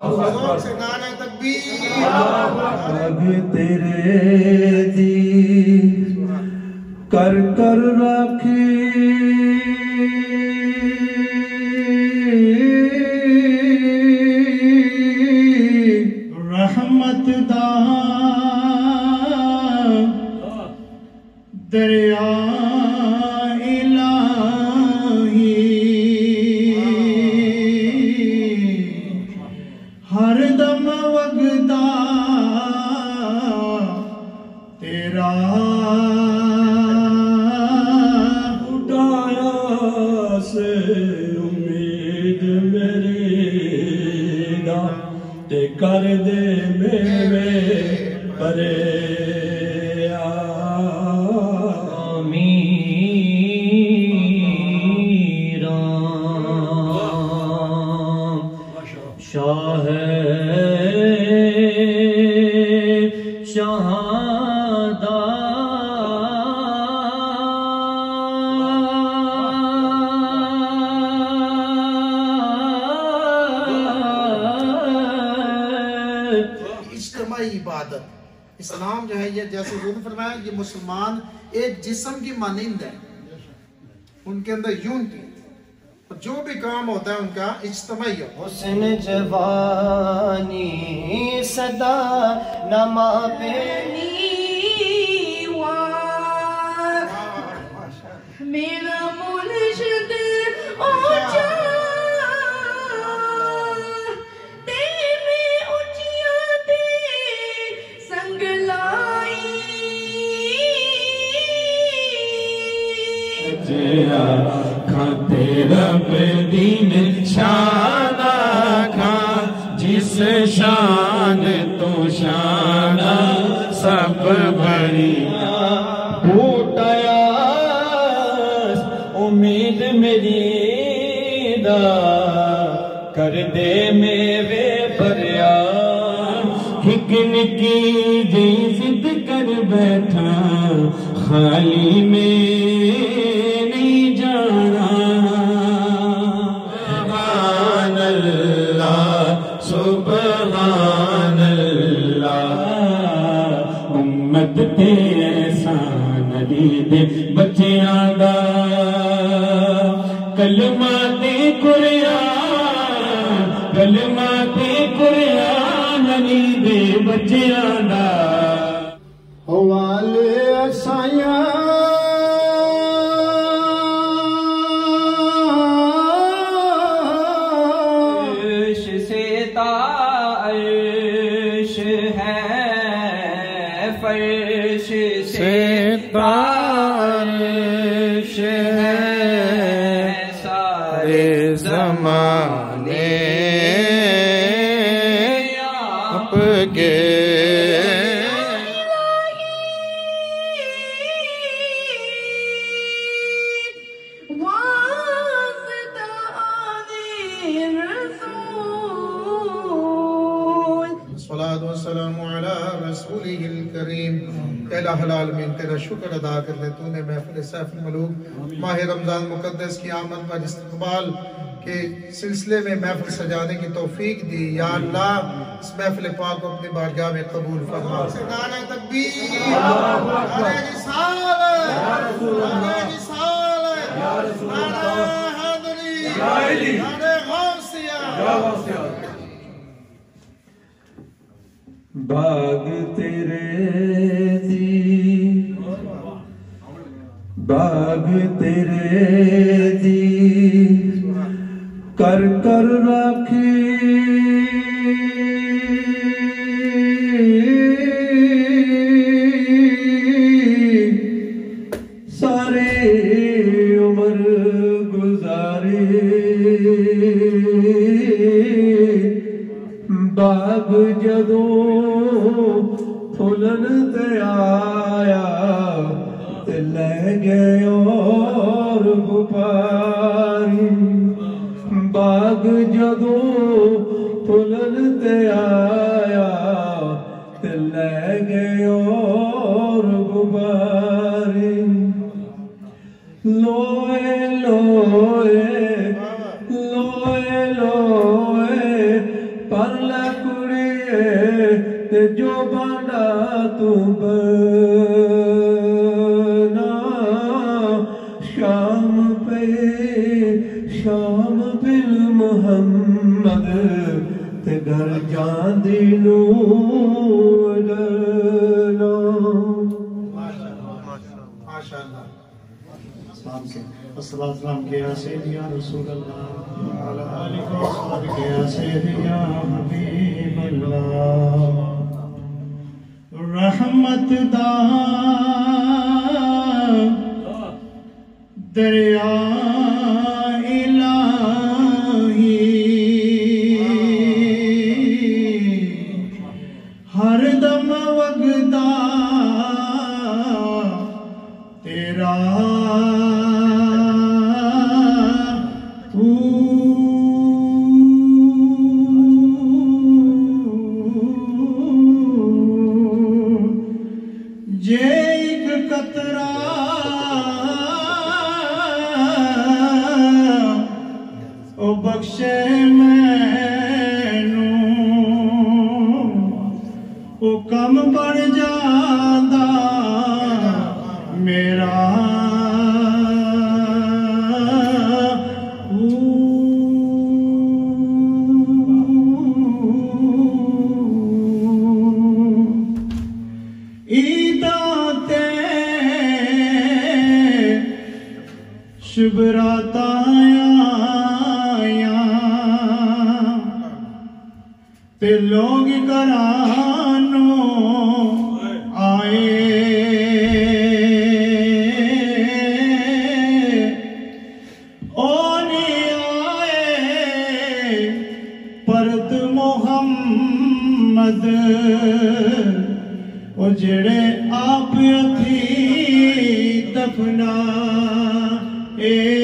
اب تیرے دی کر کر رکھی مانند ہے ان کے اندر یونٹی اور جو بھی کام ہوتا ہے ان کا اجتماعی حسن جوانی صدا نما پہ میرا مرشد تیرا کھاں تیرا دین شانہ کھاں جس شان تو شانہ سب بڑی بھوٹایا امید میری دا کر دے میرے پریا ہک نکی جی ضد کر بیٹھا خالی میں احسان دی دے بچیاں سیف الملوک ماہ رمضان مقدس کی آمد پر استقبال کے سلسلے میں محفل سجانے کی توفیق دی۔ یا اللہ اس محفل پاک کو اپنی بارگاہ میں قبول فرما۔ نعرہ تکبیر نعرہ رسالت نعرہ رسالت نعرہ حاضری نعرہ غوثیہ۔ باغ تیرے باغ تیرے دی کر کر رکھی۔ اور گپاری باغ سید یا رسول اللہ حبیب اللہ رحمت دا دریا حضرت محمد او جڑے آپ تھی دفنا اے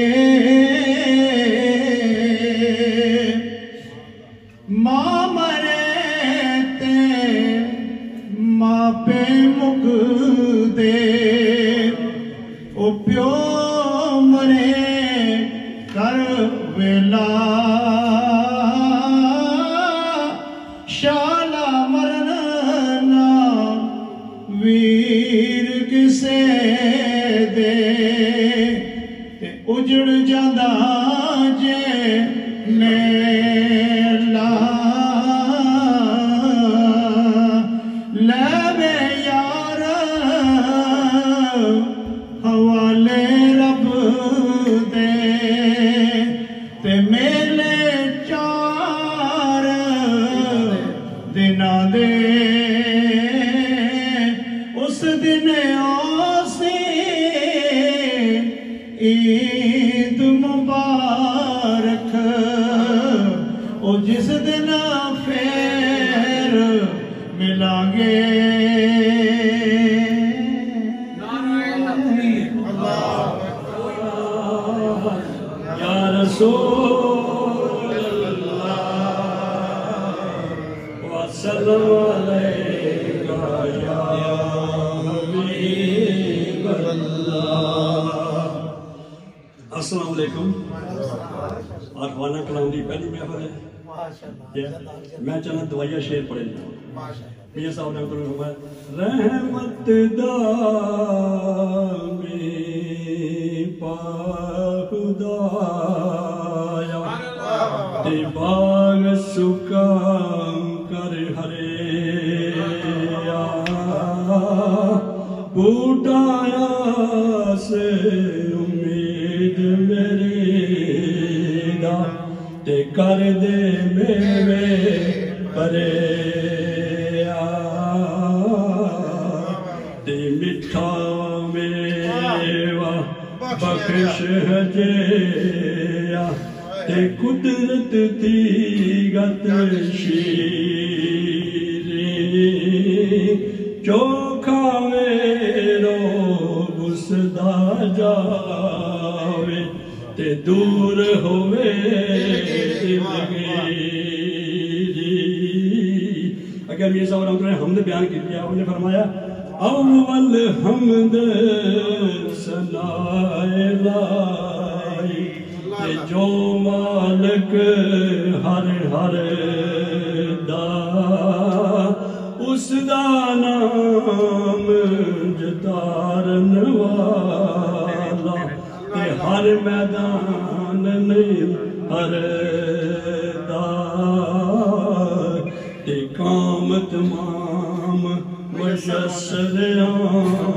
رحمت دار میوا بخش ہجیا تے قدرت دی گت شیری چوکھا میرو بسدا جاوے تے دور ہوے اگر یہ سوال ہم نے بیان کیا انہوں نے فرمایا اول حمد سنا رائے جو مالک ہر ہر دا اس دا نام جتار نوالا کہ ہر میدان نیل ہر دا کہ کامت مان مشسر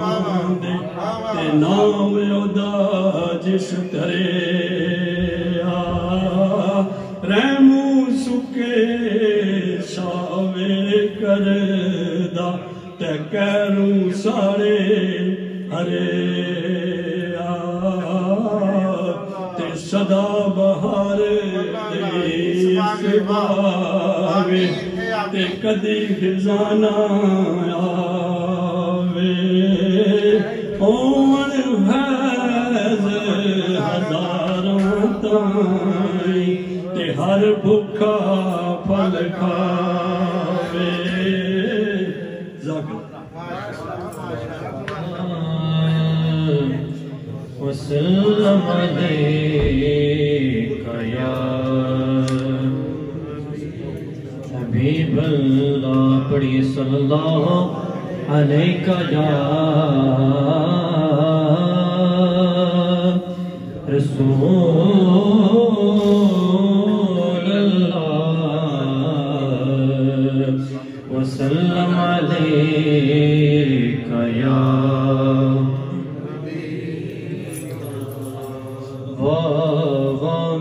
آندے تے نام ادا جس کرے رحمو سکے شاوے کردہ تے کہروں سارے ہرے تے صدا بہار دیس باوے تے کدی خزانہ آوے وغمیران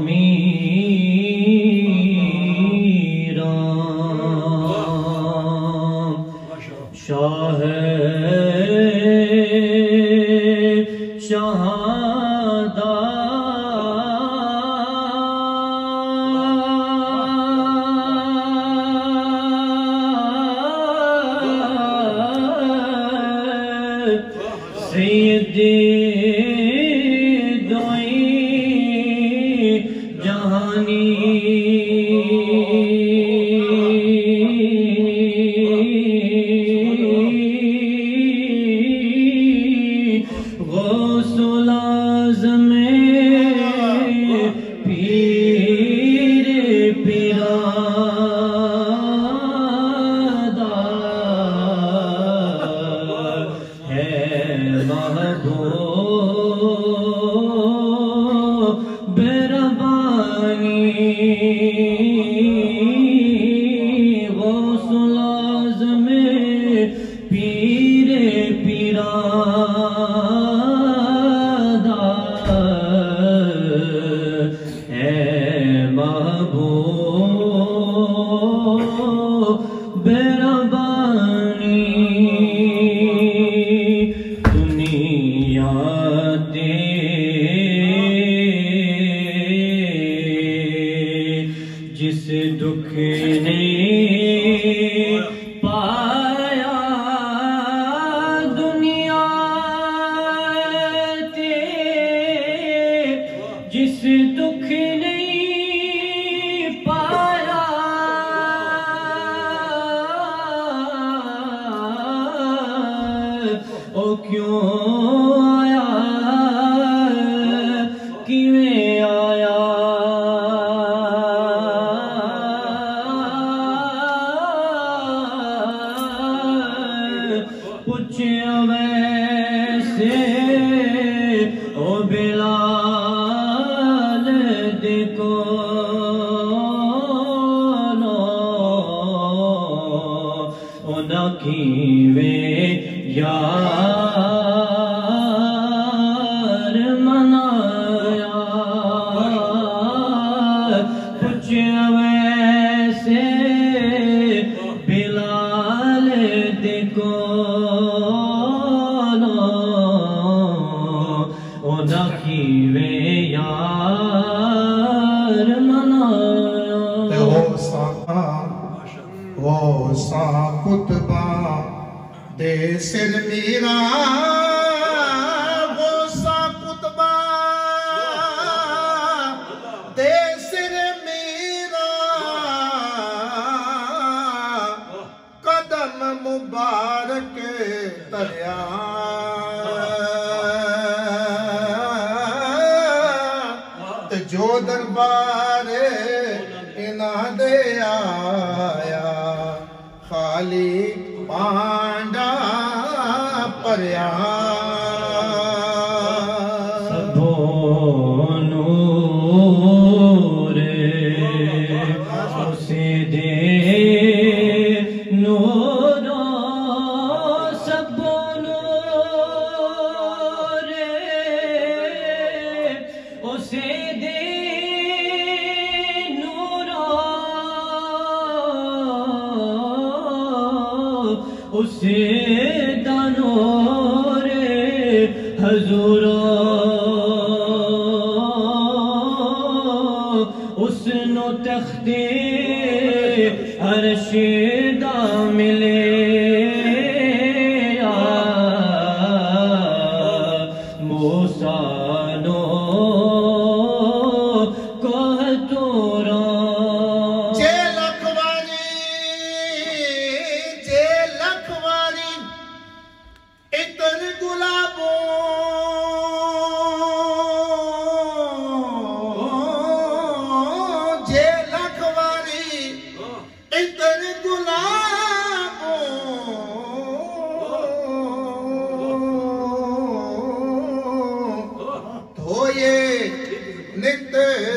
کی وے یا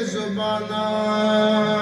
زبانہ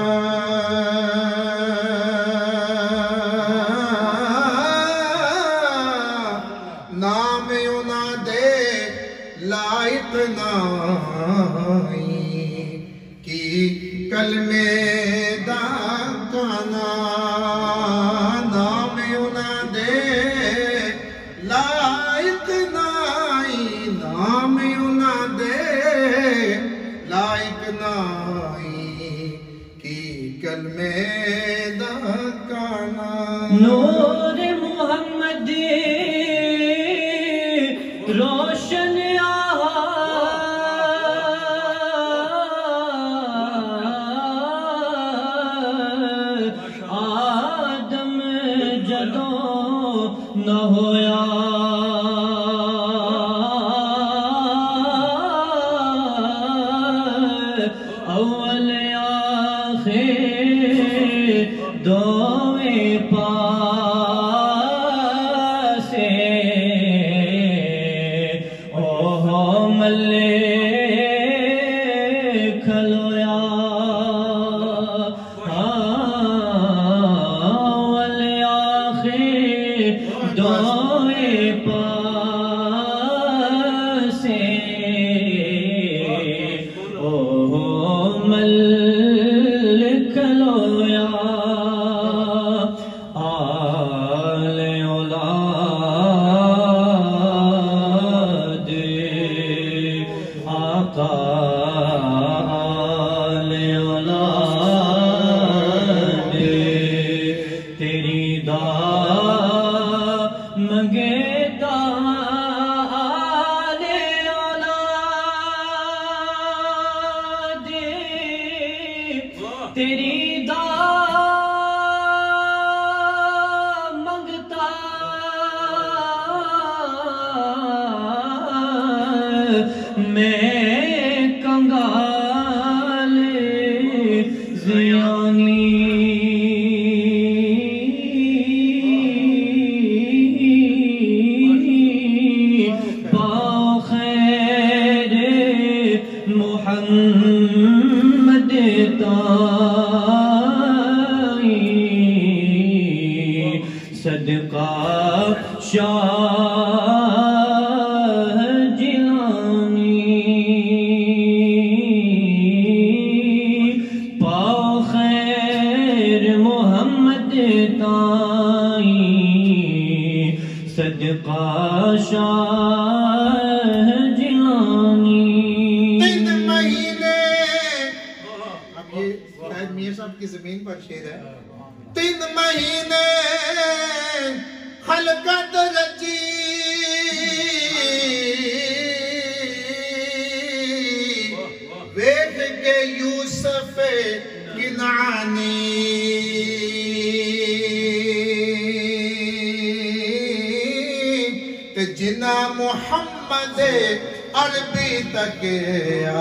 عربی تک گیا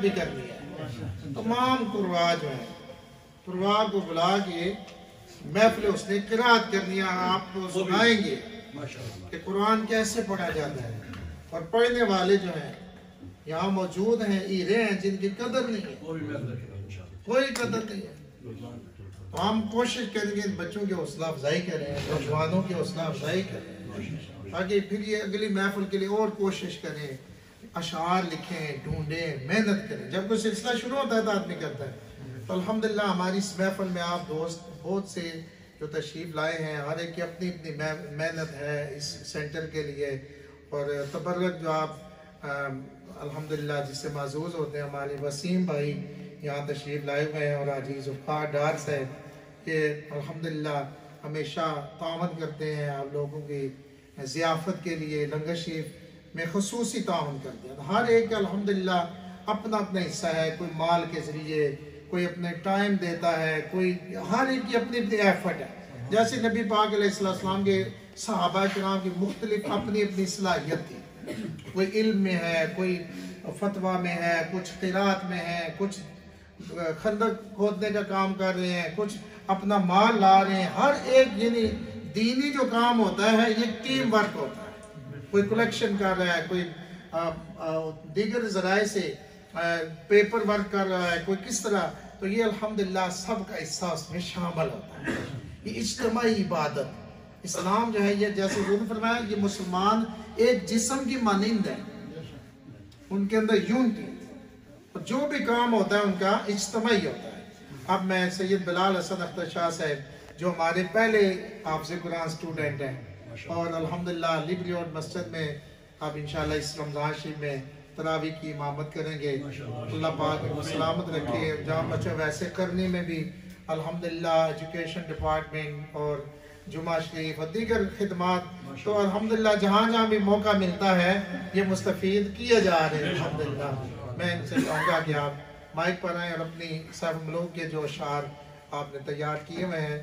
بیعت بھی کر لیا تمام قروا جو ہے قروا کو بلا کے محفل اس نے قرآت کرنی ہے آپ کو سنائیں گے کہ قرآن کیسے پڑھا جاتا ہے۔ اور پڑھنے والے جو ہیں یہاں موجود ہیں ایرے ہیں جن کی قدر نہیں ہے۔ کوئی قدر نہیں ہے۔ تو ہم کوشش کریں گے ان بچوں کی حوصلہ افزائی کریں نوجوانوں کی حوصلہ افزائی کریں۔ تاکہ پھر یہ اگلی محفل کے لیے اور کوشش کریں۔ اشعار لکھیں، ڈھونڈیں، محنت کریں۔ جب کوئی سلسلہ شروع ہوتا ہے تو آدمی کرتا ہے۔ تو الحمدللہ ہماری اس محفل میں آپ دوست بہت سے جو تشریف لائے ہیں، ہر ایک کی اپنی اپنی محنت ہے اس سینٹر کے لیے۔ اور تبرک جو آپ الحمدللہ جس سے معزوز ہوتے ہیں، ہمارے وسیم بھائی یہاں تشریف لائے ہوئے ہیں اور عزیز الفار ڈار صاحب، کہ الحمدللہ ہمیشہ تعاون کرتے ہیں آپ لوگوں کی ضیافت کے لیے، لنگر شریف میں خصوصی تعاون کر دیا۔ ہر ایک الحمدللہ اپنا اپنا حصہ ہے، کوئی مال کے ذریعے، کوئی اپنے ٹائم دیتا ہے، کوئی ہر ایک کی اپنی اپنی ایفٹ ہے۔ جیسے نبی پاک علیہ السلام کے صحابہ کرام کی مختلف اپنی اپنی صلاحیت تھی۔ کوئی علم میں ہے، کوئی فتوہ میں ہے، کچھ قرآت میں ہے، کچھ خندق کھودنے کا کام کر رہے ہیں، کچھ اپنا مال لا رہے ہیں۔ ہر ایک یعنی دینی جو کام ہوتا ہے، یہ ٹیم ورک ہوتا ہے۔ کوئی کلیکشن کر رہا ہے، کوئی دیگر ذرائع سے پیپر ورک کر رہا ہے، کوئی کس طرح؟ تو یہ الحمدللہ سب کا احساس میں شامل ہوتا ہے۔ یہ اجتماعی عبادت، اسلام جو ہے، یہ جیسے فرمایا، یہ مسلمان ایک جسم کی مانند ہے۔ ان کے اندر یونٹی جو بھی کام ہوتا ہے، ان کا اجتماعی ہوتا ہے۔ اب میں سید بلال حسن اختر شاہ صاحب، جو ہمارے پہلے آپ سے قرآن سٹوڈنٹ ہیں اور الحمدللہ لبلی اور مسجد میں آپ انشاءاللہ اس رمضان شریف میں تراوی کی امامت کریں گے۔ اللہ پاک کو سلامت رکھے۔ جہاں بچے ویسے کرنے میں بھی الحمدللہ ایجوکیشن ڈپارٹمنٹ اور جمعہ شریف اور دیگر خدمات تو الحمدللہ جہاں جہاں بھی موقع ملتا ہے یہ مستفید کیے جا رہے ہیں۔ الحمدللہ۔ میں ان سے کہوں گا کہ آپ مائک پر آئیں اور اپنی سب ملوک کے جو اشعار آپ نے تیار کیے ہوئے ہیں۔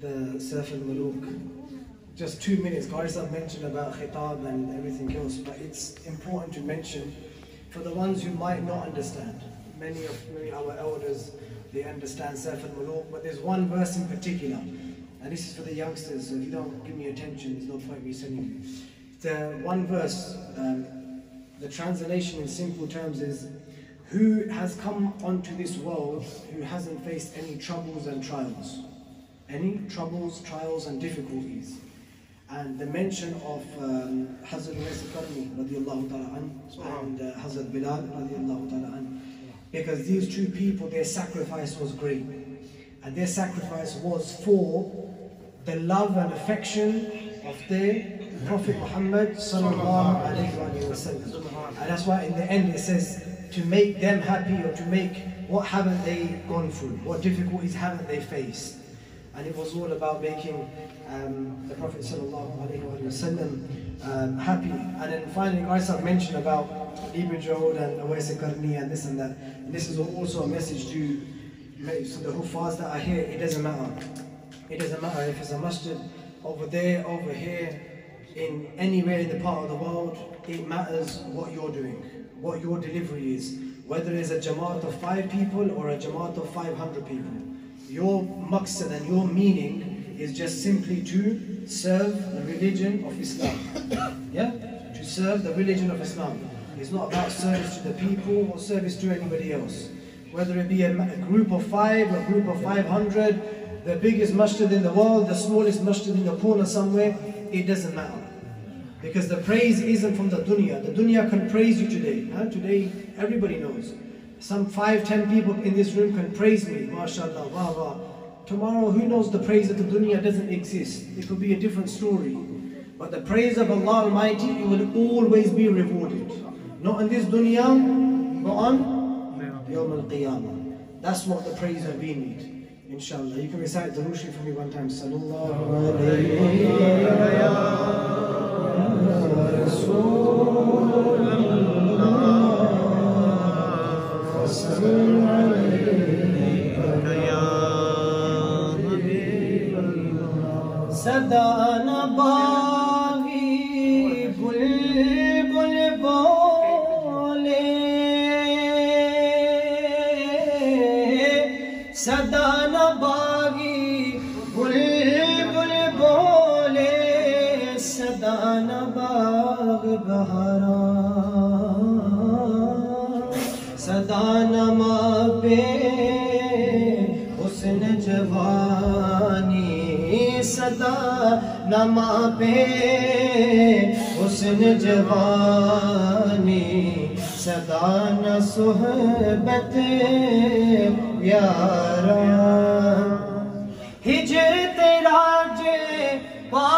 the Saf al-Muluk. Just two minutes, Qarisab mentioned about khitab and everything else, but it's important to mention for the ones who might not understand. Many of many of our elders they understand Surf al but there's one verse in particular, and this is for the youngsters, so if you don't give me attention, there's no point me sending you. The one verse, um, the translation in simple terms is, who has come onto this world who hasn't faced any troubles and trials? Any troubles, trials, and difficulties? And the mention of um, Hazrat Uwais al-Qarni radiallahu ta'ala an, and uh, Hazrat Bilal radiallahu ta'ala. Because these two people, their sacrifice was great. And their sacrifice was for the love and affection of their Prophet Muhammad sallallahu. And that's why in the end it says, to make them happy or to make what haven't they gone through, what difficulties haven't they faced. And it was all about making um, the Prophet sallallahu um, happy. And then finally, have mentioned about Ibn Jawad and Awais Karni and this and that. And this is also a message to so the Hufaz that are here. It doesn't matter. It doesn't matter if it's a masjid over there, over here, in anywhere in the part of the world. It matters what you're doing, what your delivery is. Whether it's a jamaat of five people or a jamaat of 500 people. Your maqsad and your meaning is just simply to serve the religion of Islam. Yeah? To serve the religion of Islam. It's not about service to the people or service to anybody else. Whether it be a, a group of five, a group of 500, the biggest masjid in the world, the smallest masjid in the corner somewhere, it doesn't matter. Because the praise isn't from the dunya. The dunya can praise you today. Huh? Today, everybody knows. Some five, ten people in this room can praise me. MashaAllah, wah wah. Tomorrow, who knows the praise of the dunya doesn't exist. It could be a different story. But the praise of Allah Almighty, you will always be rewarded. Not in this dunya, but on Yawm al-Qiyamah. That's what the praise that we need. Inshallah. You can recite the Rushi for me one time. Sallallahu alayhi صدا نباغی بل بل بولے۔ صدا نباغی بل بل بولے۔ صدا نباغ بہارا۔ صدا نما پہ حسن جوانی صدا نما پہ حسن جوانی صدا نہ صحبت یارا ہجر تیرا جے پانی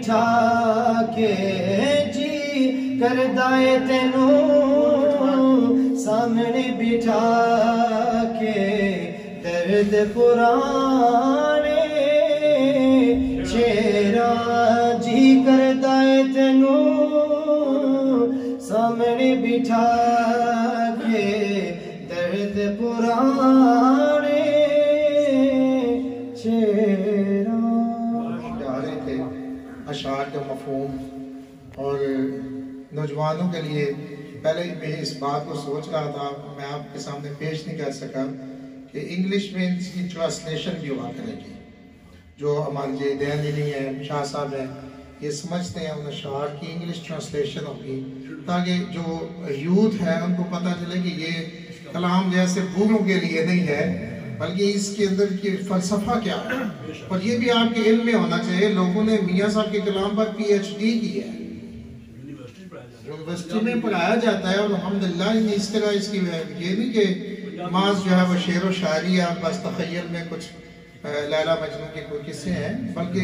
سامنے بٹھا کے جی کر دائے تینوں سامنے بٹھا کے درد پرانے چہرہ جی کر دائے تینوں سامنے بٹھا کے درد پرانے اشعار کے مفہوم اور نوجوانوں کے لیے پہلے ہی میں اس بات کو سوچ رہا تھا، میں آپ کے سامنے پیش نہیں کر سکا کہ انگلش میں اس کی ٹرانسلیشن بھی ہوا کرے گی۔ جو ہمارے یہ دین نہیں ہے، شاہ صاحب ہیں، یہ سمجھتے ہیں ان اشعار کی انگلش ٹرانسلیشن ہوگی۔ تاکہ جو یوتھ ہے ان کو پتہ چلے کہ یہ کلام جیسے بوڑھوں کے لیے نہیں ہے بلکہ اس کے اندر کی فلسفہ کیا ہے؟ اور یہ بھی آپ کے علم میں ہونا چاہیے، لوگوں نے میاں صاحب کے کلام پر پی ایچ ڈی کی ہے۔ یونیورسٹی میں پڑھایا جاتا ہے اور الحمدللہ اس طرح اس کی یہ نہیں کہ ماس جو ہے وہ شعر و شاعری یا بس تخیل میں کچھ لیلا مجنون کے کوئی قصے ہیں، بلکہ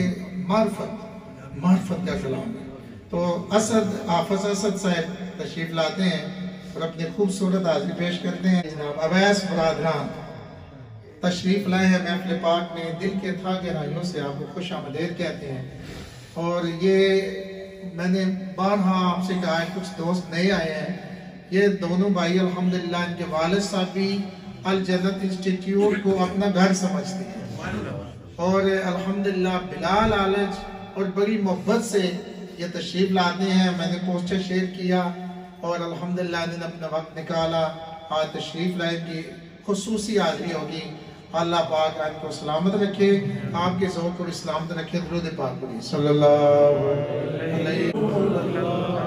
معرفت معرفت کا کلام ہے۔ تو اسد، حافظ اسد صاحب تشریف لاتے ہیں اور اپنی خوبصورت حاضری پیش کرتے ہیں۔ جناب اویس برادران تشریف لائے ہیں۔ محفل پاک میں دل کے تھا گہرائیوں سے آپ کو خوش آمدید کہتے ہیں۔ اور یہ میں نے بارہا آپ سے کہا ہے، کچھ دوست نئے آئے ہیں۔ یہ دونوں بھائی الحمدللہ ان کے والد صاحب بھی الجزت انسٹیٹیوٹ کو اپنا گھر سمجھتے ہیں۔ اور الحمدللہ بلال عالج اور بڑی محبت سے یہ تشریف لاتے ہیں۔ میں نے پوسٹر شیئر کیا اور الحمدللہ انہوں نے اپنا وقت نکالا۔ آج تشریف لائے کی خصوصی حاضری ہوگی۔ اللہ پاک آپ کو سلامت رکھے، آپ کے ذوق کو بھی سلامت رکھے، درود پاک صلی اللہ علیہ وسلم۔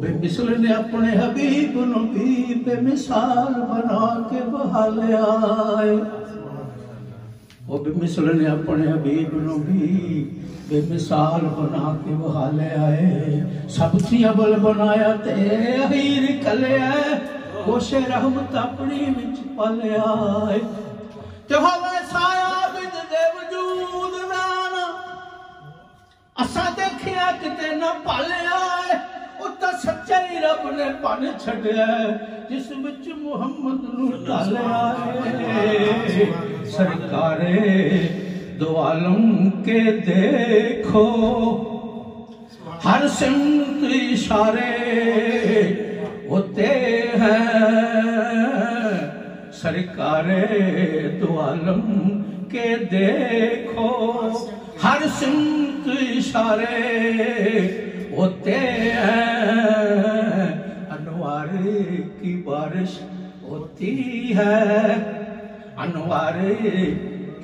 بے مثل نے اپنے حبیب نو بھی بے مثال بنا کے بحالے آئے۔ او بے مثل نے اپنے حبیب نو بھی بے مثال بنا کے بحالے آئے۔ سب تھی ابل بنایا تے ہیر کلے آئے۔ کوشے رحمت اپنی وچ پلے آئے۔ تے ہوے سایہ بد دے وجود نانا۔ اسا دیکھیا کتے نہ پالیا ہے اتا سچائی رب نے پن چھڑیا جس وچ محمد نو ڈالیا ہے سرکارے دو عالم کے دیکھو۔ ہر سمت اشارے ہوتے ہیں۔ سرکار دو عالم کے دیکھو۔ ہر سمت اشارے ہوتے ہیں۔ کی بارش ہوتی ہے۔ انوار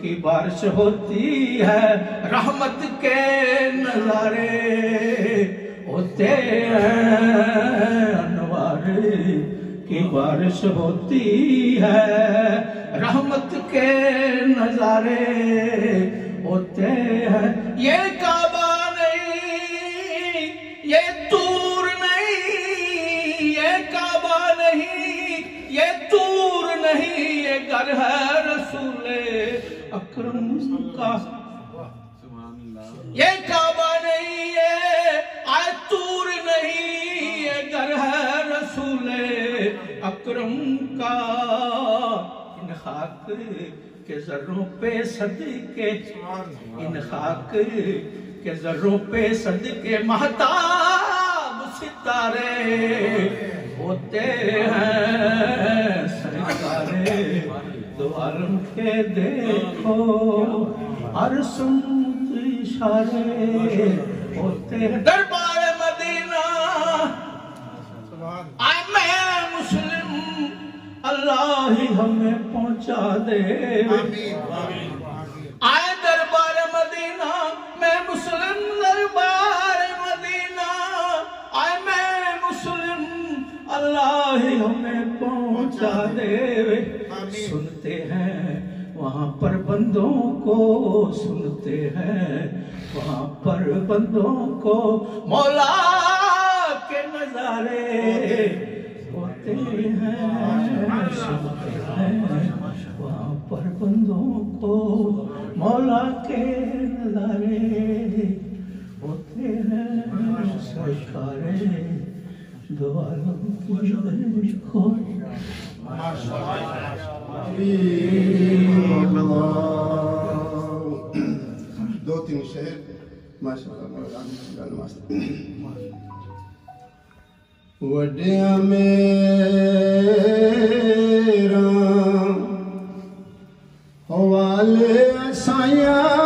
کی بارش ہوتی ہے۔ رحمت کے نظارے ہوتے ہیں۔ انوار کی بارش ہوتی ہے۔ رحمت کے نظارے ہوتے ہیں۔ یہ کعبہ نہیں، یہ نہیں گھر ہے رسول اکرم کا۔ یہ کعبہ نہیں یہ آتور نہیں یہ گھر ہے رسول اکرم کا۔ ان خاک کے ذروں پہ صدقے، ان خاک کے ذروں پہ صدقے مہتاب ستارے۔ ہوتے ہیں سرکارے دو عالم کے دیکھو، ہر سمت اشارے ہوتے ہیں۔ دربار مدینہ، آئے میں مسلم، اللہ ہی ہمیں پہنچا دے۔ آئے پہنچا دے سنتے ہیں۔ وہاں پر بندوں کو سنتے ہیں۔ وہاں پر بندوں کو مولا کے نظارے ہوتے ہیں۔ سنتے ہیں۔ وہاں پر بندوں کو مولا کے نظارے ہوتے ہیں۔ سرکارے دو عالم کی دیکھو دو تین شہر ماشاء اللہ وڈیا میرا حوالے سایاں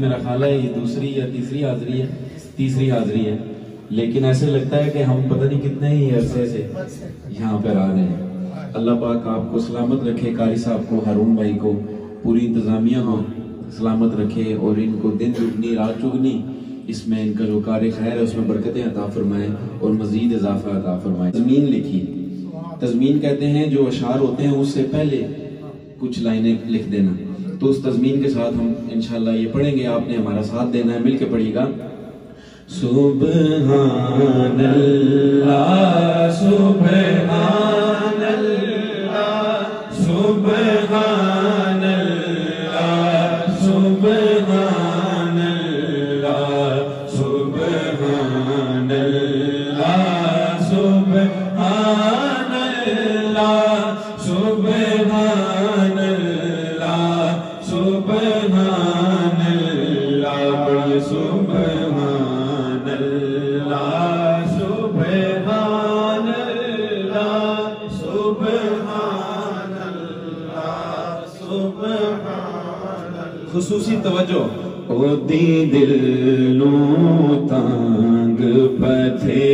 میرا خیال ہے، یہ دوسری یا تیسری حاضری ہے، تیسری حاضری ہے۔ لیکن ایسے لگتا ہے کہ ہم پتہ نہیں کتنے ہی عرصے سے یہاں پر آ رہے ہیں۔ اللہ پاک آپ کو سلامت رکھے، قاری صاحب کو، ہارون بھائی کو، پوری انتظامیہ کو سلامت رکھے اور ان کو دن چگنی، رات چگنی، اس میں ان کا جو کار خیر ہے، اس میں برکتیں عطا فرمائیں اور مزید اضافہ عطا فرمائیں تزمین لکھی۔ تزمین کہتے ہیں جو اشعار ہوتے ہیں، اس سے پہلے کچھ لائنیں لکھ دینا۔ تو اس تزمین کے ساتھ ہم انشاءاللہ یہ پڑھیں گے، آپ نے ہمارا ساتھ دینا ہے، مل کے پڑھیے گا۔ سبحان اللہ سبحان اللہ۔ توجہ۔ ہوتی دل نو تانگ پتھے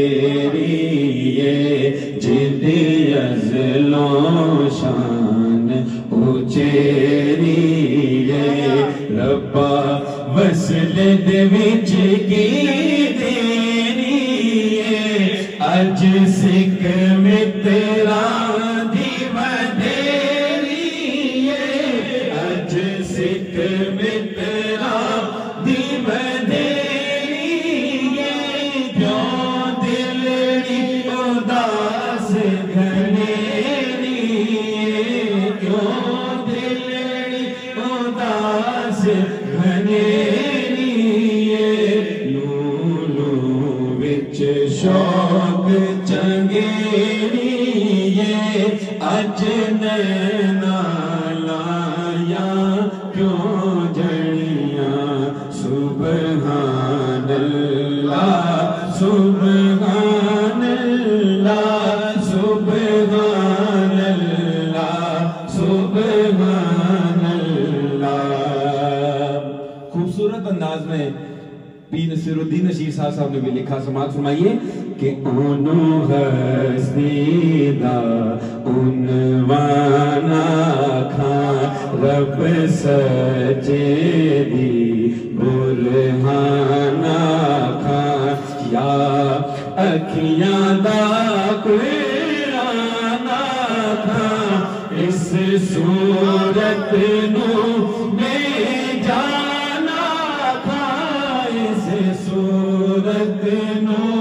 de no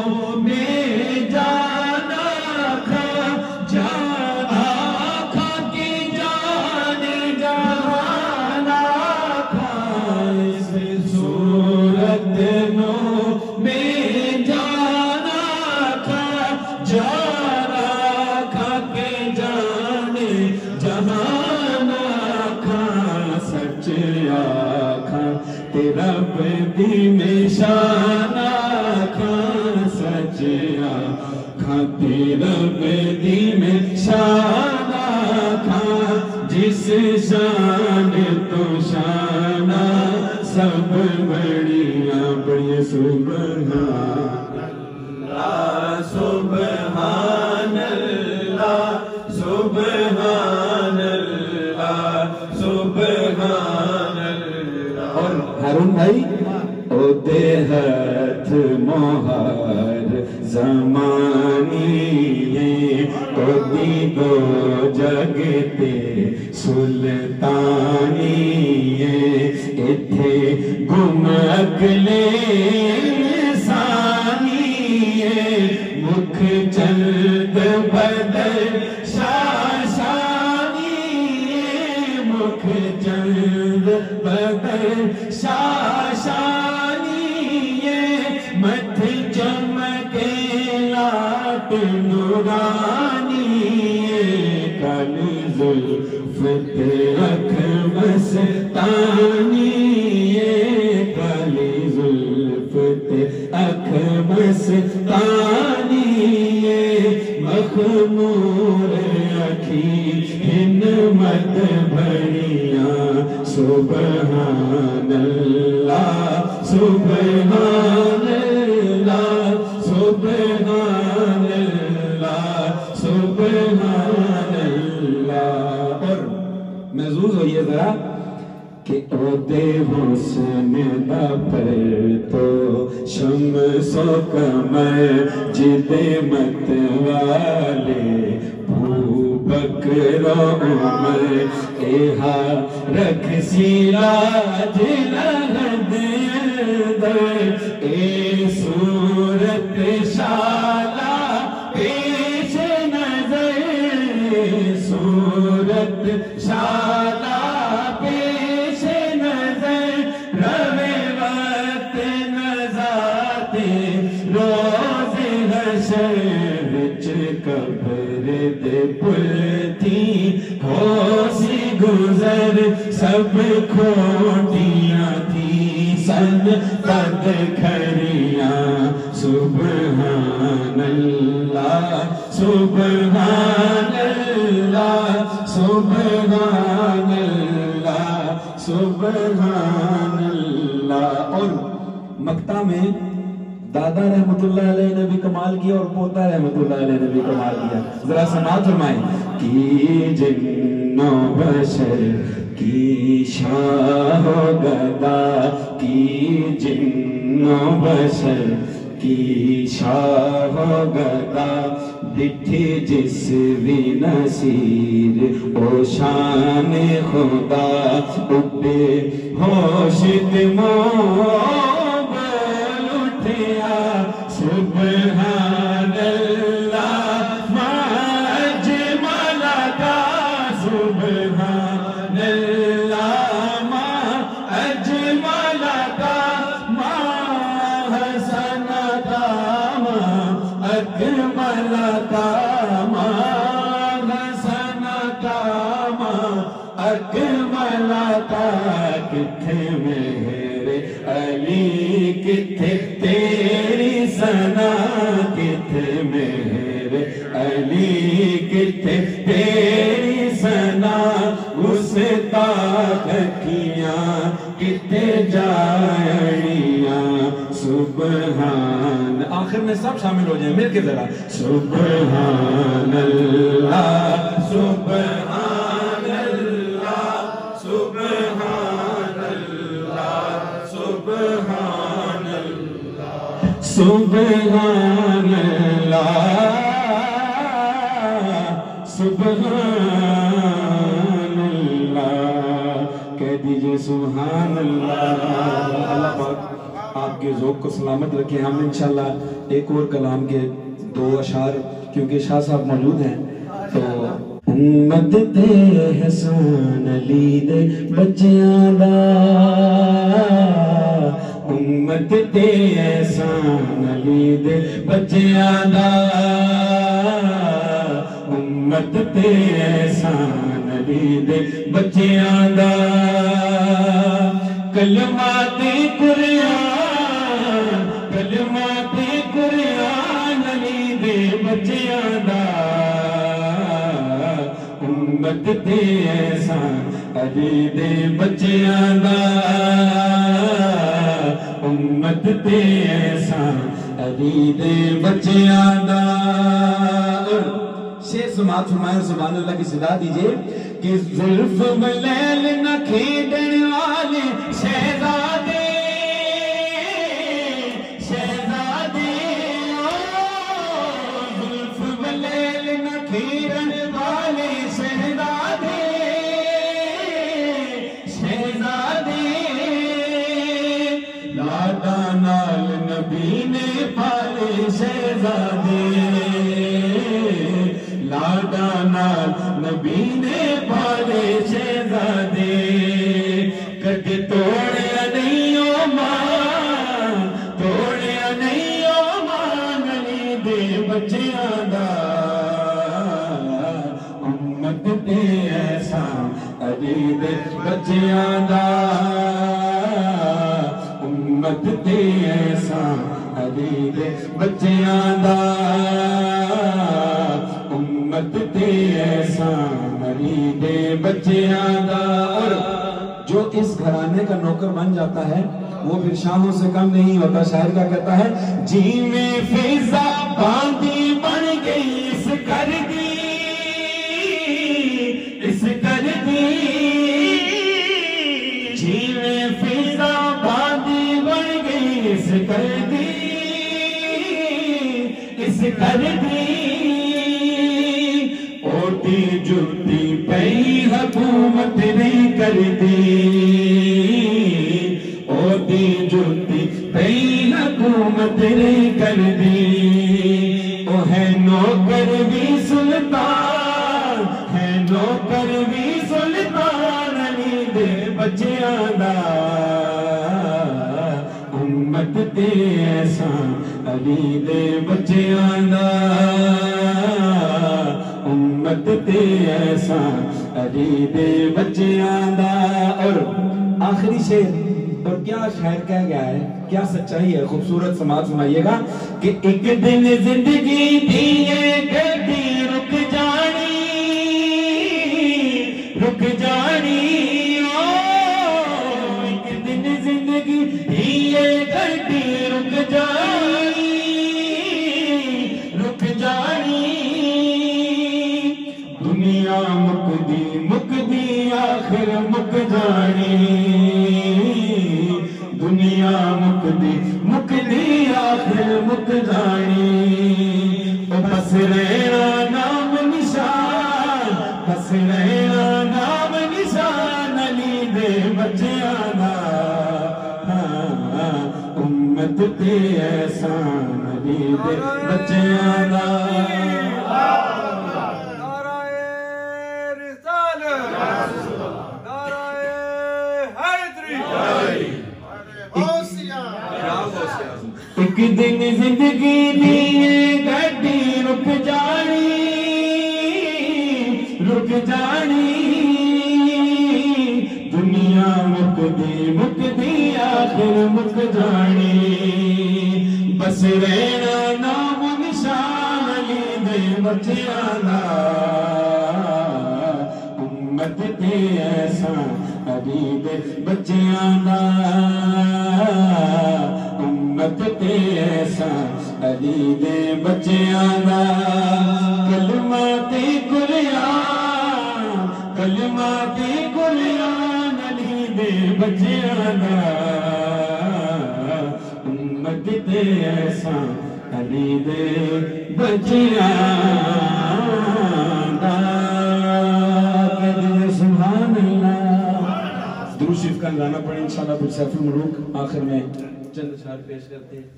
شمس و جدے مت والے بھو بکر و عمر ایہا رکھ سیراج لہد دے اے صورت شالا گزر سب کھوٹیاں تھی سن قد کھڑیاں سبحان اللہ سبحان اللہ سبحان اللہ سبحان اللہ اور مکتا میں دادا رحمت اللہ علیہ نے بھی کمال کیا اور پوتا رحمت اللہ علیہ نے بھی کمال کیا۔ ذرا سماعت فرمائیں کی جن بشر کی شاہ گدا کی جن و بشر کی شاہ گدا دٹھی جس بھی نصیر او شان خدا اڈے ہوش دمو بل اٹھیا سبحان علی تیری سنا اس تاک تاکیاں کتھے جائیاں سبحان آخر میں سب شامل ہو جائیں، مل کے ذرا۔ سبحان اللہ سبحان اللہ سبحان اللہ سبحان اللہ سبحان اللہ۔ سبحان اللہ، کہہ دیجیے سبحان اللہ۔ اللہ پاک، آپ کے ذوق کو سلامت رکھے۔ ہم انشاءاللہ ایک اور کلام کے دو اشعار، کیونکہ شاہ صاحب موجود ہیں۔ تو امت تے حسان علی دے بچیاں دا امت تے احسان علی دے بچیاں دا امت تے احسان علی دے بچیاں دا کلمات قرآن کلمات قرآن علی دے بچیاں دا امت تے احسان علی دے بچیاں دا امت تے احسان علی دے بچیاں دا شیر سماعت فرمائے سبحان اللہ کی صدا دیجیے کہ ظلف ملیل نہ کھیڑن والے شہزادے شہزادے او ملیل نہ کھیڑن والے شہزادے شہزادے۔ لاڈا نال نبی نے پالے شہزادے۔ نال نبی نے پالے شہزادے کدی توڑیا نہیں او ماں توڑیا نہیں او ماں نلی دے بچیاں دا امت تے احسان علی دے بچیاں دا امت تے احسان علی دے بچیاں امت تے احسان علی دے بچیاں دا۔ اور جو اس گھرانے کا نوکر بن جاتا ہے، وہ پھر شاہوں سے کم نہیں ہوتا، شاعر کیا کہتا ہے جی میں فیضا باندھی بن گئی، اس گھر دی اس گھر دی جی میں فیضا باندھی بن گئی، اس گھر دی اس گھر دی اوٹی جوتی پئی حکومت نہیں کر دی اوٹی جوتی پئی حکومت نہیں کر دی او ہے نوکر بھی سلطان ہے نوکر بھی سلطان علی دے بچیاں دا امت تے احسان علی دے بچیاں دا امت تے ایسا علی دے بچیاں دا۔ اور آخری شیر اور کیا شاعر کہہ گیا ہے؟ کیا سچائی ہے؟ خوبصورت سماعت سنائیے گا کہ ایک دن زندگی دیئے دنیا مکدی مکدی آخر مک جانی او بس رہنا نام نشان بس رہنا نام نشان علی دے بچیاں دا ہاں، امت تے احسان علی دے بچیاں دا ایک دن زندگی دیئے گھڑی رک جانی رک جانی دنیا مک دی مک دی آخر مک جانی بس رہنا نام نشان علی دے تے احسان علی دے بچیاں دا کلمہ تے قرآن کلمہ تے قرآن علی دے بچیاں دا امت تے احسان علی دے بچیاں دا کہتے سبحان اللہ۔ درود کا گانا پڑھیں، انشاءاللہ پھر سیف الملوک، آخر میں چند اشعار پیش کرتے ہیں۔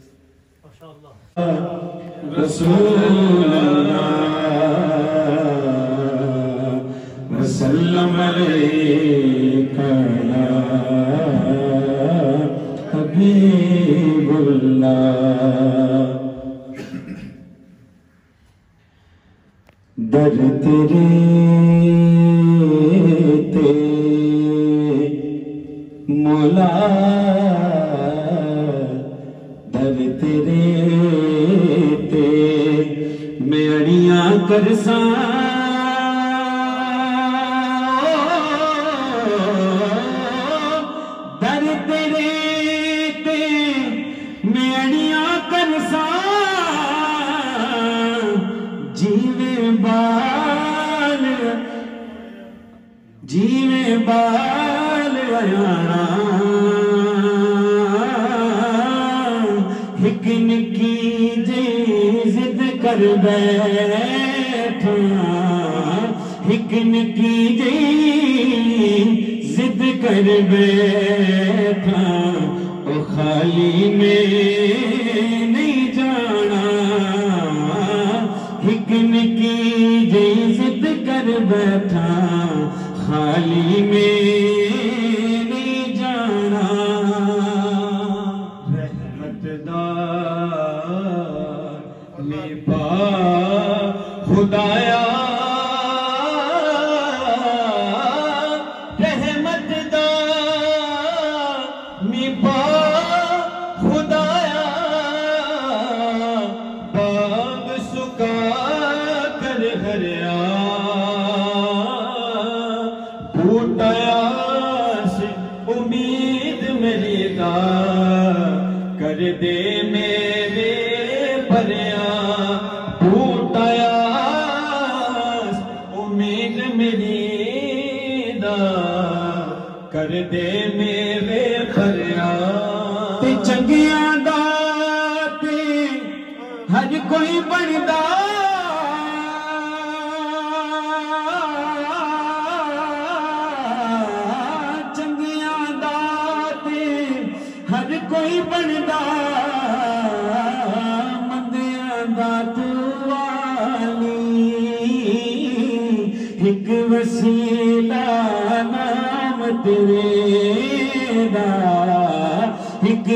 رسول اللہ وسلم علیکہ حبیب اللہ۔ در تیرے تے مولا اڑیاں کرساں در تیرے تے میں اڑیاں کرساں جیویں بال جیویں بال زد کر بیٹھا او خالی میں نہیں جانا ہک نکی جی زد کر بیٹھا خالی میں نہیں جانا رحمت دا ہر کوئی بندا چنگیاں دا تے ہر کوئی بندا مندیاں دا تو والی ایک وسیلہ نام تیرے دا ایک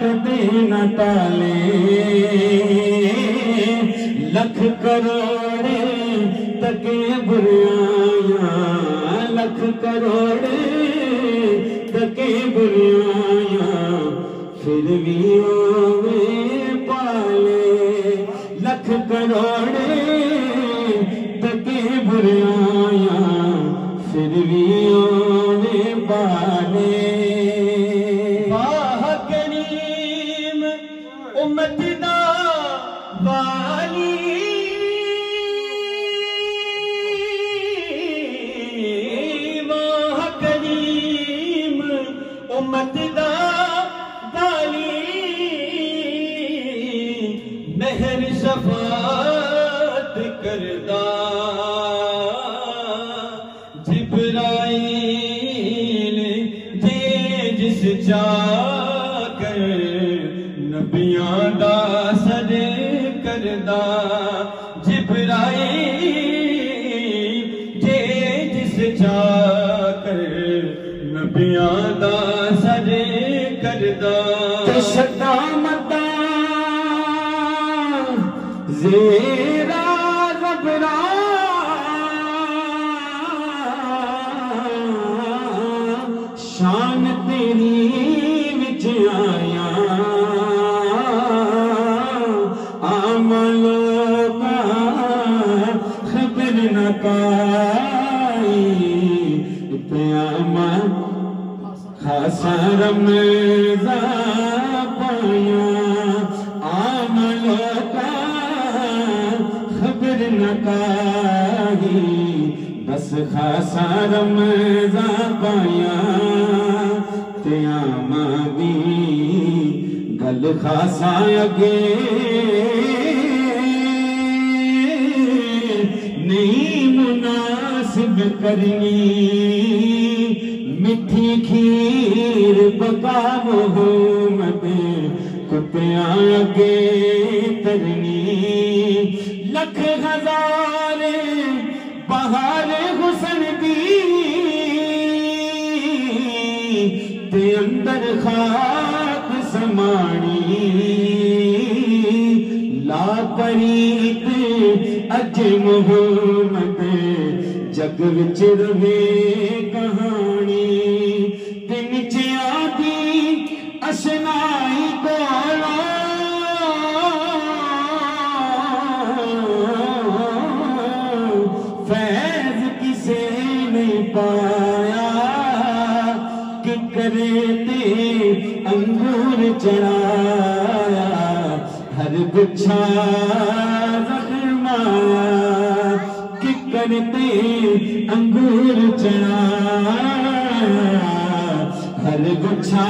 لکھیا کدے نہ ٹالے لکھ کروڑے تکے بریاں لکھ کروڑے تکے بریاں پھر بھی خاصا رمضان پایا عملوں کا خبر نہ پائی بس خاصا رمضان پایا قیامہ بھی گل خاصا اگے نہیں مناسب کرنی میٹھی کھیر پکا محمد کتیاں اگے ترنی لکھ ہزار بہار حسن دی تے اندر خاک سمانی کہ کرے تے انگور چڑھایا ہر گچھا زخمایا کہ کرتے انگور چڑھایا ہر گچھا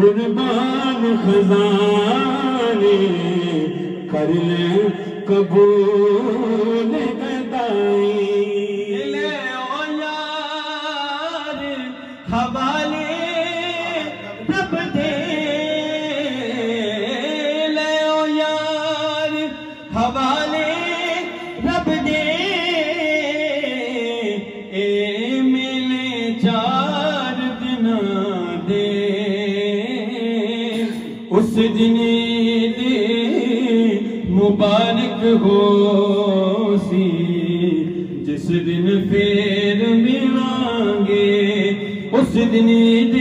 قربان خزانے کر لے قبول گدائی اس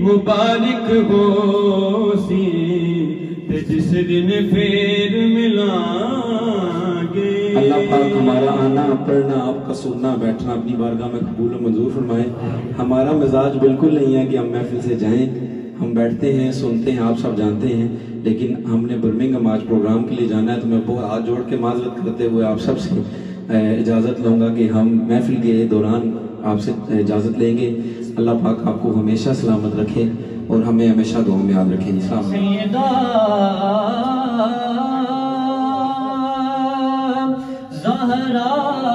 مبارک ہو سی، تے جس دن پھر ملیں گے اللہ پاک ہمارا آنا، پڑھنا، آپ کا سننا، بیٹھنا، اپنی بارگاہ میں قبول و منظور فرمائے۔ ہمارا مزاج بالکل نہیں ہے کہ ہم محفل سے جائیں۔ ہم بیٹھتے ہیں، سنتے ہیں، آپ سب جانتے ہیں۔ لیکن ہم نے برمنگم آج پروگرام کے لیے جانا ہے، تو میں بہت ہاتھ جوڑ کے معذرت کرتے ہوئے آپ سب سے اجازت لوں گا کہ ہم محفل کے دوران آپ سے اجازت لیں گے۔ اللہ پاک آپ کو ہمیشہ سلامت رکھے اور ہمیں ہمیشہ دعاؤں میں یاد رکھیں جی، السلام سیدہ زہرا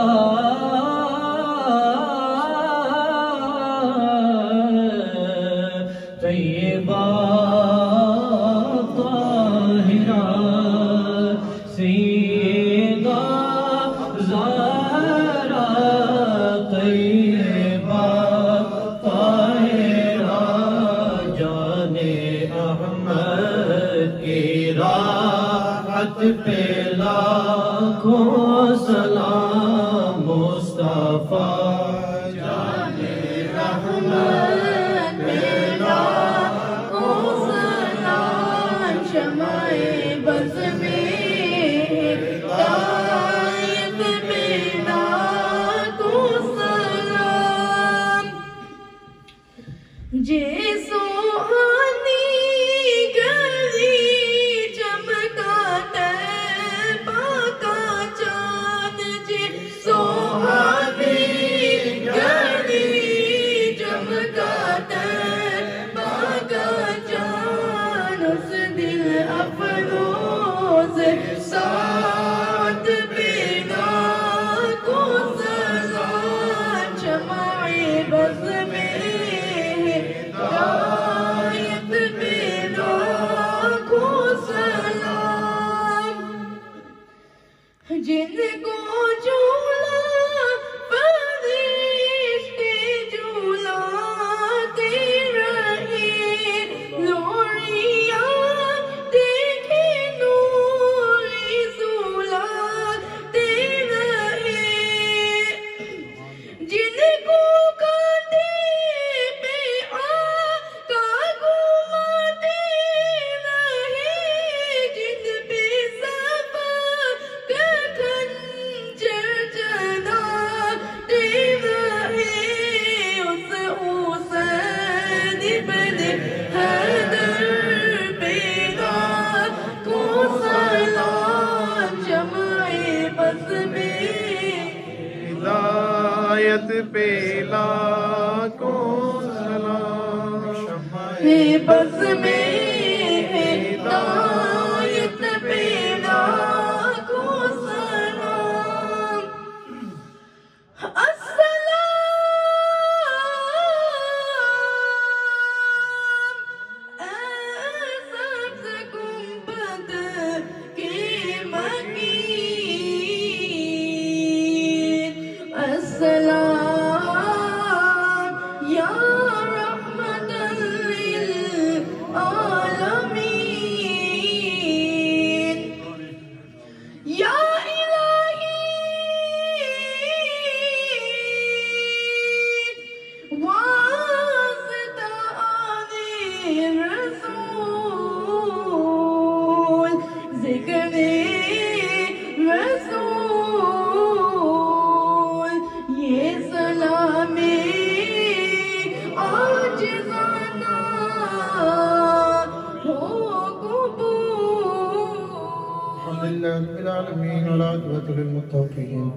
العالمين والعاقبة للمتقين.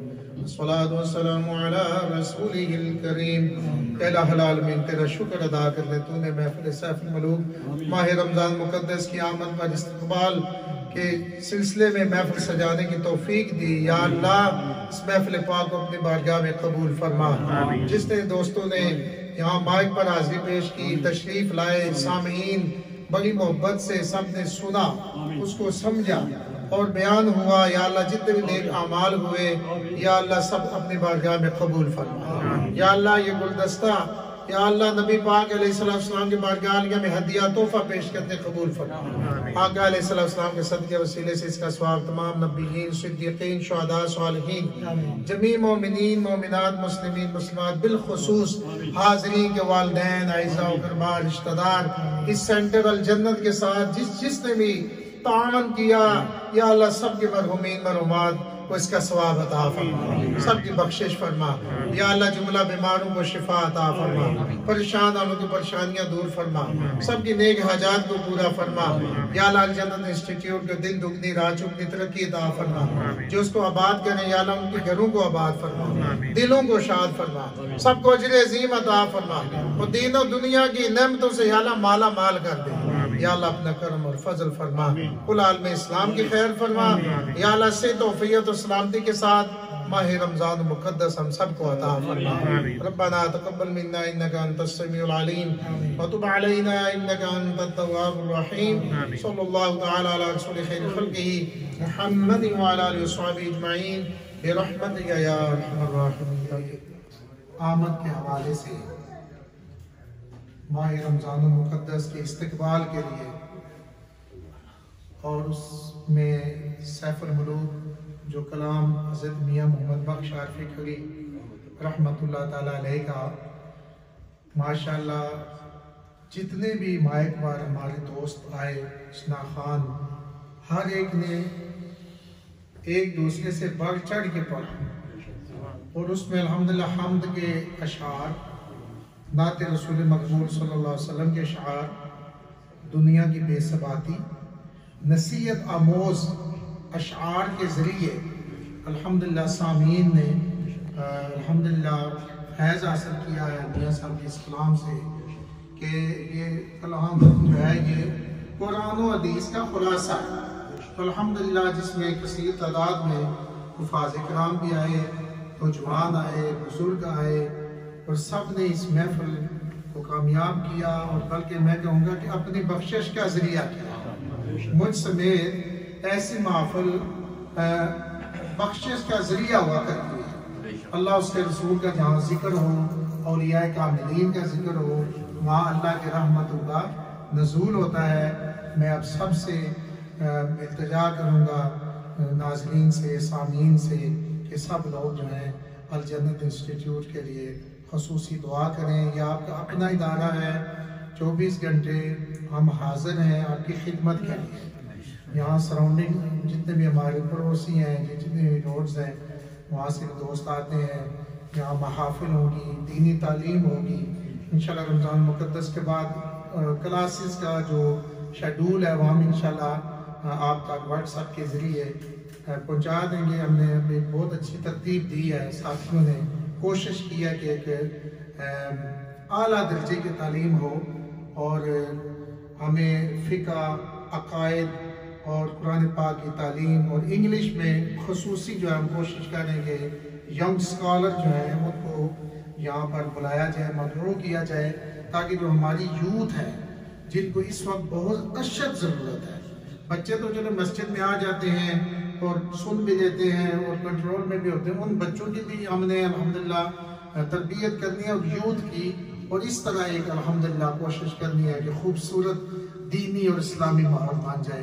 الصلاة والسلام على رسوله الكريم. اے الہ العالمین تیرا شکر ادا کر لے تو نے محفل سیف الملوک ماہ رمضان مقدس کی آمد پر استقبال کے سلسلے میں محفل سجانے کی توفیق دی۔ یا اللہ اس محفل پاک کو اپنی بارگاہ میں قبول فرما۔ جس نے دوستوں نے یہاں مائک پر حاضری پیش کی تشریف لائے سامعین بڑی محبت سے سب نے سنا اس کو سمجھا۔ اور بیان ہوا، یا اللہ جتنے بھی نیک اعمال ہوئے، یا اللہ سب اپنی بارگاہ میں قبول فرما یا اللہ یہ گلدستہ، یا اللہ نبی پاک علیہ السلام کے بارگاہ علیہ میں ہدیہ، تحفہ پیش کرنے قبول فرما آقا علیہ السلام کے صدقے وسیلے سے اس کا سواب تمام نبیین، صدیقین، شہداء، صالحین، جمیع مومنین، مومنات، مسلمین، مسلمات، بالخصوص حاضرین کے والدین عائزہ و کربار رشتہ دار، اس سینٹر الجنت کے ساتھ جس جس نے بھی تعاون کیا، یا اللہ سب کے مرحومین مرحومات کو اس کا ثواب عطا فرما۔ سب کی بخشش فرما۔ یا اللہ جملہ بیماروں کو شفا عطا فرما۔ پریشان والوں کی پریشانیاں دور فرما۔ سب کی نیک حاجات کو پورا فرما۔ یا اللہ الجنت انسٹیٹیوٹ کو دن دگنی رات چگنی ترقی عطا فرما۔ جو اس کو آباد کریں، یا اللہ ان کے گھروں کو آباد فرما۔ دلوں کو شاد فرما۔ سب کو اجر عظیم عطا فرما۔ وہ دین و دنیا کی نعمتوں سے یا اللہ مالا مال کر دے۔ یا اللہ اپنا کرم اور فضل فرما۔ کل عالم اسلام کی خیر فرما۔ یا اللہ سے توفیت و سلامتی کے ساتھ ماہ رمضان مقدس ہم سب کو عطا فرما۔ ربنا تقبل منا انك انت السميع العليم وتب علينا انك انت التواب الرحيم صلى الله تعالى على رسول خير خلقه محمد وعلى اله وصحبه اجمعين برحمتك يا ارحم الراحمين آمد کے حوالے سے ماہ رمضان المقدس کے استقبال کے لیے اور اس میں سیف الملوک جو کلام حضرت میاں محمد بخش عارفی کھڑی رحمت اللہ تعالیٰ علیہ کا، ماشاءاللہ جتنے بھی مائک بار ہمارے دوست آئے شنا خان، ہر ایک نے ایک دوسرے سے بڑھ چڑھ کے پڑھا اور اس میں الحمدللہ حمد کے اشعار نعت رسول مقبول صلی اللہ علیہ وسلم کے اشعار دنیا کی بے ثباتی، نصیحت آموز اشعار کے ذریعے الحمدللہ سامعین نے الحمدللہ فیض حاصل کیا ہے میاں صاحب کے اس کلام سے کہ یہ کلام جو ہے، یہ قرآن و حدیث کا خلاصہ ہے۔ الحمدللہ جس میں کثیر تعداد میں حفاظ کرام بھی آئے، نوجوان آئے، بزرگ آئے اور سب نے اس محفل کو کامیاب کیا اور بلکہ میں کہوں گا کہ اپنی بخشش کا ذریعہ کیا۔ مجھ سمیت ایسی محفل بخشش کا ذریعہ ہوا کرتی ہے۔ اللہ اس کے رسول کا جہاں ذکر ہو، اولیاء کاملین کا ذکر ہو، وہاں اللہ کے رحمتوں کا نزول ہوتا ہے۔ میں اب سب سے التجا کروں گا ناظرین سے، سامعین سے کہ سب لوگ جو ہیں الجنت انسٹیٹیوٹ کے لیے خصوصی دعا کریں یہ آپ کا اپنا ادارہ ہے، چوبیس گھنٹے ہم حاضر ہیں آپ کی خدمت کے لیے۔ یہاں سراؤنڈنگ جتنے بھی ہمارے پڑوسی ہیں جی جتنے بھی روڈز ہیں، وہاں سے دوست آتے ہیں، یہاں محافل ہوگی دینی تعلیم ہوگی انشاءاللہ رمضان مقدس کے بعد کلاسز کا جو شیڈول ہے، وہ ہم انشاءاللہ آپ تک واٹس ایپ کے ذریعے پہنچا دیں گے۔ ہم نے بہت اچھی ترتیب دی ہے، ساتھیوں نے۔ کوشش کی ہے کہ ایک اعلیٰ درجے کی تعلیم ہو اور ہمیں فقہ، عقائد اور قرآن پاک کی تعلیم اور انگلش میں خصوصی جو ہے ہم کوشش کریں گے ینگ سکالر جو ہیں ان کو یہاں پر بلایا جائے، مدعو کیا جائے تاکہ جو ہماری یوتھ ہے جن کو اس وقت بہت اشد ضرورت ہے۔ بچے تو چلو مسجد میں آ جاتے ہیں اور سن بھی لیتے ہیں اور کنٹرول میں بھی ہوتے ہیں۔ ان بچوں کی بھی ہم نے الحمدللہ تربیت کرنی ہے اور یوتھ کی۔ اور اس طرح ایک الحمدللہ کوشش کرنی ہے کہ خوبصورت دینی اور اسلامی ماحول بن جائے۔